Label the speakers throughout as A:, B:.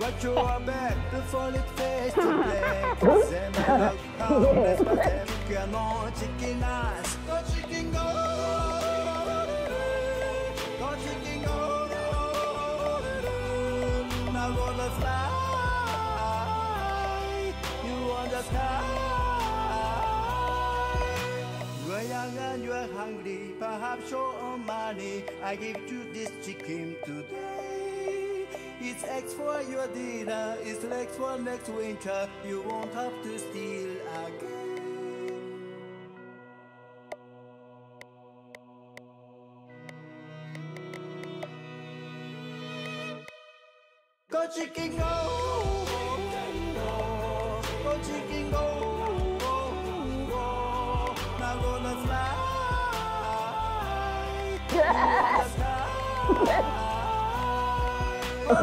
A: Watch your back before it face to black. Say my love, come, let's pretend Come on, chicken eyes. Go chicken go. Go chicken go. Now fly. You on the sky. You're young and you're hungry, perhaps short on money. I give you this chicken today. It's eggs for your dinner, it's legs for next winter. You won't have to steal again. Go chicken go, go chicken go, now gonna fly. You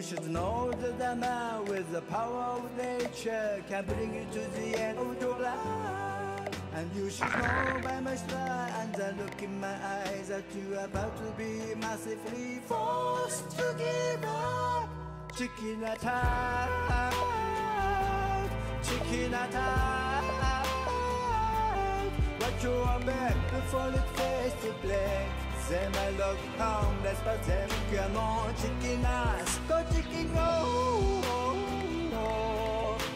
A: should know that a man with the power of nature can bring you to the end of your life. And you should know by my smile and the look in my eyes that you are about to be massively forced to give up. Chicken attack, chicken attack. Watch your back before it fades to black. Say my love, come, let's pretend Come on, chicken eyes, go chicken go.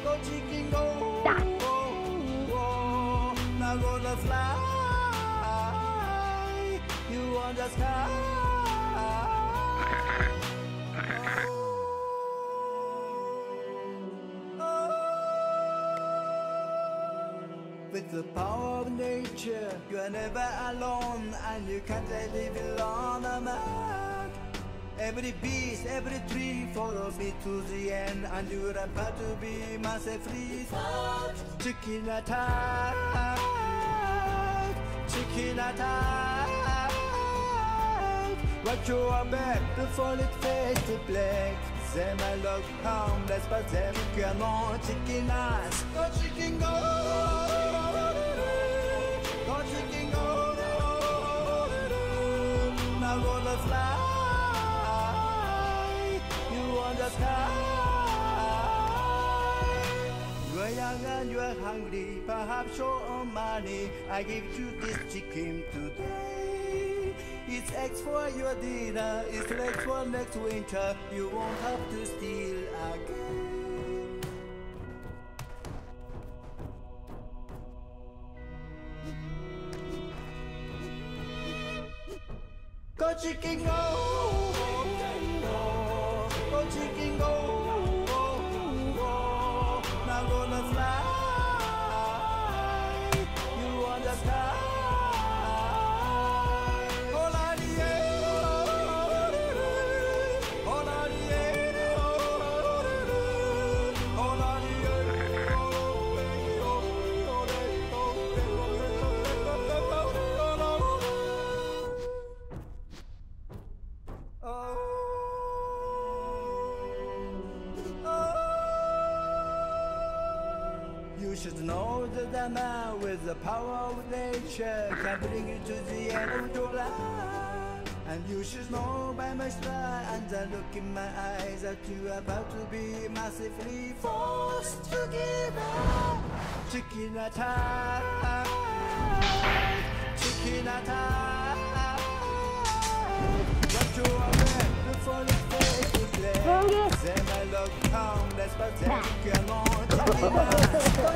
A: Go chicken go. Now gonna fly. You the oh. sky. With the power of nature, you are never alone, and you can't live alone, man. Every beast, every tree follows me to the end, and you're about to be massively fucked. Chicken attack, chicken attack. Watch your back before it fades to black. Say my love, come, let's pretend Come on, chicken eyes, go chicken go. And you're hungry, perhaps on money. I give you this chicken today. It's eggs for your dinner, it's legs for next winter. You won't have to steal again. Go chicken go, go chicken go. Should know that a man with the power of nature can bring you to the end of your life. And you should know by my smile and the look in my eyes that you are about to be massively forced to give up. Chicken attack, chicken attack. Watch your back before it fades to black. Say my love, come, let's pretend Come on,